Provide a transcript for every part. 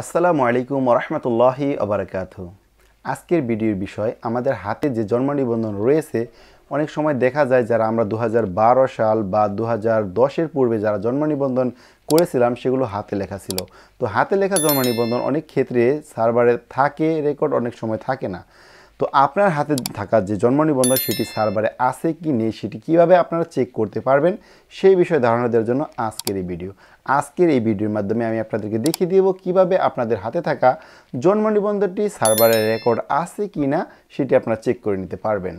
আসসালামু আলাইকুম রহমতুল্লাহি আবরাকাত আজকের ভিডিওর বিষয়, আমাদের হাতে যে জন্ম নিবন্ধন রয়েছে, অনেক সময় দেখা যায় যারা আমরা দু হাজার বারো সাল বা দু হাজার দশের পূর্বে যারা জন্ম নিবন্ধন করেছিলাম, সেগুলো হাতে লেখা ছিল। তো হাতে লেখা জন্ম নিবন্ধন অনেক ক্ষেত্রে সার্ভারে থাকে, রেকর্ড অনেক সময় থাকে না। তো আপনার হাতে থাকা যে জন্ম নিবন্ধন সেটি সার্ভারে আছে কি নেই সেটি কীভাবে আপনারা চেক করতে পারবেন, সেই বিষয়ে ধারণা দেওয়ার জন্য আজকের এই ভিডিও আজকের এই ভিডিওর মাধ্যমে আমি আপনাদেরকে দেখিয়ে দেব কীভাবে আপনাদের হাতে থাকা জন্ম নিবন্ধনটি সার্ভারে রেকর্ড আছে কি না সেটি আপনারা চেক করে নিতে পারবেন।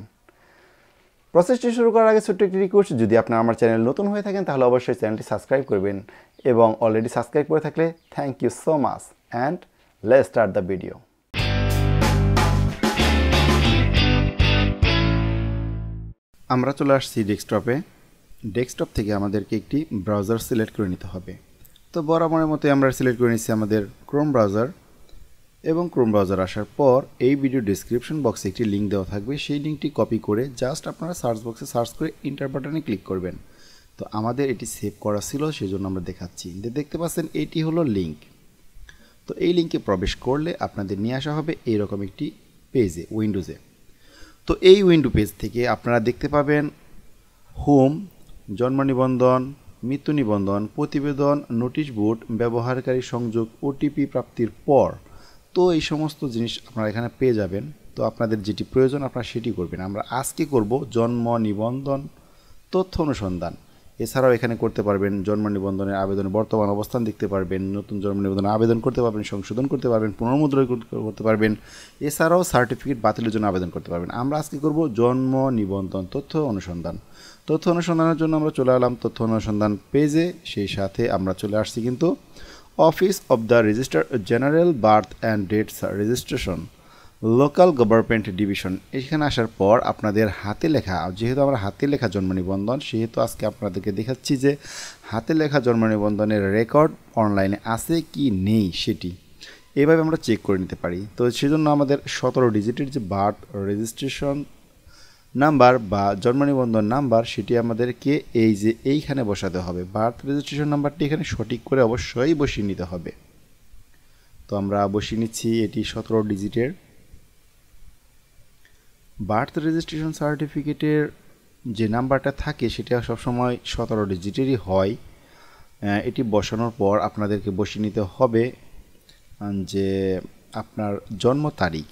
প্রসেসটি শুরু করার আগে ছোট্ট একটি রিকোয়েস্ট যদি আপনারা আমার চ্যানেল নতুন হয়ে থাকেন, তাহলে অবশ্যই চ্যানেলটি সাবস্ক্রাইব করবেন এবং অলরেডি সাবস্ক্রাইব করে থাকলে thank you so much and let start the video আমরা চলে আসছি ডেস্কটপে। ডেস্কটপ থেকে আমাদেরকে একটি ব্রাউজার সিলেক্ট করে নিতে হবে। তো বরাবরের মতোই আমরা সিলেক্ট করে নিচ্ছি আমাদের ক্রোম ব্রাউজার এবং ক্রোম ব্রাউজার আসার পর এই ভিডিও ডিসক্রিপশন বক্সে একটি লিঙ্ক দেওয়া থাকবে। সেই লিঙ্কটি কপি করে জাস্ট আপনারা সার্চ বক্সে সার্চ করে ইন্টার বাটনে ক্লিক করবেন। তো আমাদের এটি সেভ করা ছিল সেই জন্য আমরা দেখাচ্ছি। দেখতে পাচ্ছেন, এটি হলো লিঙ্ক তো এই লিঙ্কে প্রবেশ করলে আপনাদের নিয়ে আসা হবে এইরকম একটি পেজে উইন্ডোজে তো এই উইন্ডো পেজ থেকে আপনারা দেখতে পাবেন হোম জন্ম নিবন্ধন, মৃত্যু নিবন্ধন, প্রতিবেদন নোটিশ বোর্ড ব্যবহারকারী সংযোগ ওটিপি প্রাপ্তির পর। তো এই সমস্ত জিনিস আপনারা এখানে পেয়ে যাবেন। তো আপনাদের যেটি প্রয়োজন আপনারা সেটি করবেন। আমরা আজকে করব জন্ম নিবন্ধন, তথ্য অনুসন্ধান। এছাড়াও এখানে করতে পারবেন জন্ম নিবন্ধনের আবেদনের বর্তমান অবস্থান দেখতে পারবেন, নতুন জন্ম নিবন্ধনে আবেদন করতে পারবেন, সংশোধন করতে পারবেন, পুনর্মুদ্রণ করতে পারবেন এছাড়াও সার্টিফিকেট বাতিলের জন্য আবেদন করতে পারবেন। আমরা আজকে করব জন্ম নিবন্ধন, তথ্য অনুসন্ধান। তথ্য অনুসন্ধানের জন্য আমরা চলে এলাম তথ্য অনুসন্ধান পেজে সেই সাথে আমরা চলে আসছি কিন্তু office of the register general birth and deaths registration local government division. এখানে আসার পর আপনাদের হাতে লেখা, যেহেতু আমরা হাতে লেখা জন্ম নিবন্ধন, সেহেতু আজকে আপনাদেরকে দেখাচ্ছি যে হাতে লেখা জন্ম নিবন্ধনের রেকর্ড অনলাইনে আছে কি নেই সেটি। এভাবে আমরা চেক করে নিতে পারি। তো সেজন্য আমাদের সতেরো ডিজিটের যে বার্থ রেজিস্ট্রেশন নাম্বার বা জন্ম নিবন্ধন নাম্বার, সেটি আমাদেরকে এই যে এইখানে বসাতে হবে। বার্থ রেজিস্ট্রেশন নাম্বারটি এখানে সঠিক করে অবশ্যই বসিয়ে নিতে হবে। তো আমরা বসিয়ে নিচ্ছি এটি সতেরো ডিজিটের বার্থ রেজিস্ট্রেশন সার্টিফিকেটের যে নাম্বারটা থাকে, সেটা সবসময় সতেরো ডিজিটেরই হয়। এটি বসানোর পর আপনাদেরকে বসিয়ে নিতে হবে যে আপনার জন্ম তারিখ।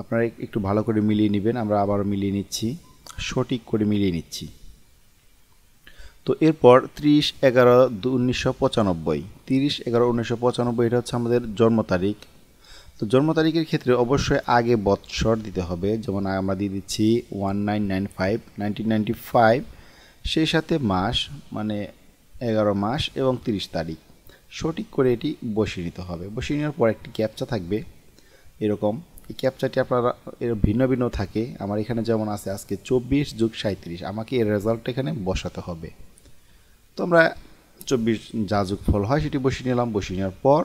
আপনারা একটু ভালো করে মিলিয়ে নেবেন, আমরা আবার মিলিয়ে নিচ্ছি। সঠিক করে মিলিয়ে নিচ্ছি। তো এরপর ত্রিশ এগারো উনিশশো পঁচানব্বই। তিরিশ এগারো উনিশশো পঁচানব্বই, এটা হচ্ছে আমাদের জন্ম তারিখ। তো জন্ম তারিখের ক্ষেত্রে অবশ্যই আগে বৎসর দিতে হবে। যেমন আমরা দিয়ে দিচ্ছি one nine nine five nineteen ninety five সেই সাথে মাস মানে এগারো মাস এবং তিরিশ তারিখ। সঠিক করে এটি বসিয়ে নিতে হবে। বসিয়ে নেওয়ার পর একটি ক্যাপচা থাকবে। এরকম। এই ক্যাপচাটি আপনারা, এর ভিন্ন ভিন্ন থাকে। আমার এখানে যেমন আছে, আজকে চব্বিশ যুগ সাঁত্রিশ আমাকে এর রেজাল্ট এখানে বসাতে হবে। তো আমরা চব্বিশ যা যুগ ফল হয় সেটি বসিয়ে নিলাম। বসিয়ে নেওয়ার পর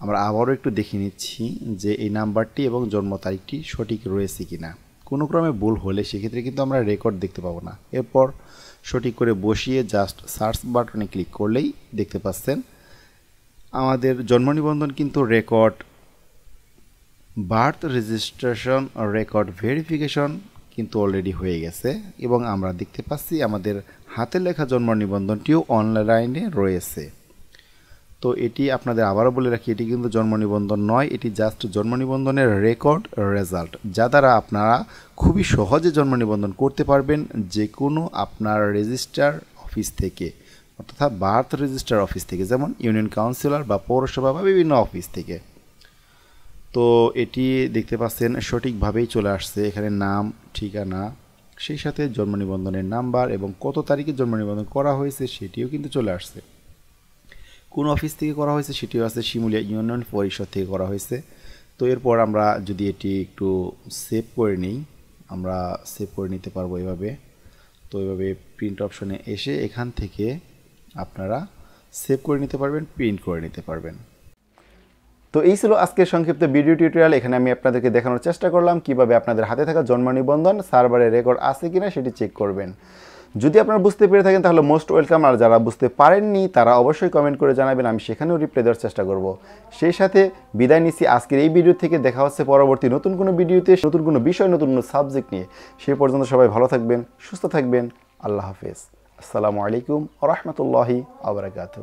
আমরা আবারও একটু দেখে নিচ্ছি যে এই নাম্বারটি এবং জন্ম তারিখটি সঠিক রয়েছে কি না কোনো ক্রমে ভুল হলে সেক্ষেত্রে কিন্তু আমরা রেকর্ড দেখতে পাবো না। এরপর সঠিক করে বসিয়ে জাস্ট সার্চ বাটনে ক্লিক করলেই দেখতে পাচ্ছেন আমাদের জন্ম নিবন্ধন কিন্তু record birth registration record verification কিন্তু অলরেডি হয়ে গেছে এবং আমরা দেখতে পাচ্ছি আমাদের হাতে লেখা জন্ম নিবন্ধনটিও অনলাইনে রয়েছে। তো এটি আপনাদের আবারও বলে রাখি, এটি কিন্তু জন্ম নিবন্ধন নয়, এটি জাস্ট জন্ম নিবন্ধনের রেকর্ড রেজাল্ট যা দ্বারা আপনারা খুবই সহজে জন্ম নিবন্ধন করতে পারবেন যে কোনো আপনার রেজিস্টার অফিস থেকে, অর্থাৎ বার্থ রেজিস্টার অফিস থেকে, যেমন ইউনিয়ন কাউন্সিলর বা পৌরসভা বা বিভিন্ন অফিস থেকে। তো এটি দেখতে পাচ্ছেন, সঠিকভাবেই চলে আসছে, এখানে নাম, ঠিকানা, সেই সাথে জন্ম নিবন্ধনের নাম্বার এবং কত তারিখে জন্ম নিবন্ধন করা হয়েছে সেটিও কিন্তু চলে আসছে। কোন অফিস থেকে করা হয়েছে সেটিও আছে শিমুলিয়া ইউনিয়ন পরিষদ থেকে করা হয়েছে। তো এরপর আমরা যদি এটি একটু সেভ করে নিই, আমরা সেভ করে নিতে পারব এভাবে। তো এভাবে প্রিন্ট অপশনে এসে এখান থেকে আপনারা সেভ করে নিতে পারবেন প্রিন্ট করে নিতে পারবেন। তো এই ছিল আজকের সংক্ষিপ্ত ভিডিও টিউটোরিয়াল এখানে আমি আপনাদেরকে দেখানোর চেষ্টা করলাম কীভাবে আপনাদের হাতে থাকা জন্ম নিবন্ধন সার্ভারে রেকর্ড আছে কিনা সেটি চেক করবেন। যদি আপনারা বুঝতে পেরে থাকেন, তাহলে মোস্ট ওয়েলকাম আর যারা বুঝতে পারেননি, তারা অবশ্যই কমেন্ট করে জানাবেন, আমি সেখানেও রিপ্লাই দেওয়ার চেষ্টা করব। সেই সাথে বিদায় নিচ্ছি আজকের এই ভিডিও থেকে। দেখা হচ্ছে পরবর্তী নতুন কোনো ভিডিওতে নতুন কোনো বিষয়, নতুন কোনো সাবজেক্ট নিয়ে। সে পর্যন্ত সবাই ভালো থাকবেন, সুস্থ থাকবেন। আল্লাহ হাফেজ। আসসালামু আলাইকুম রহমতুল্লাহি আবরাকাতু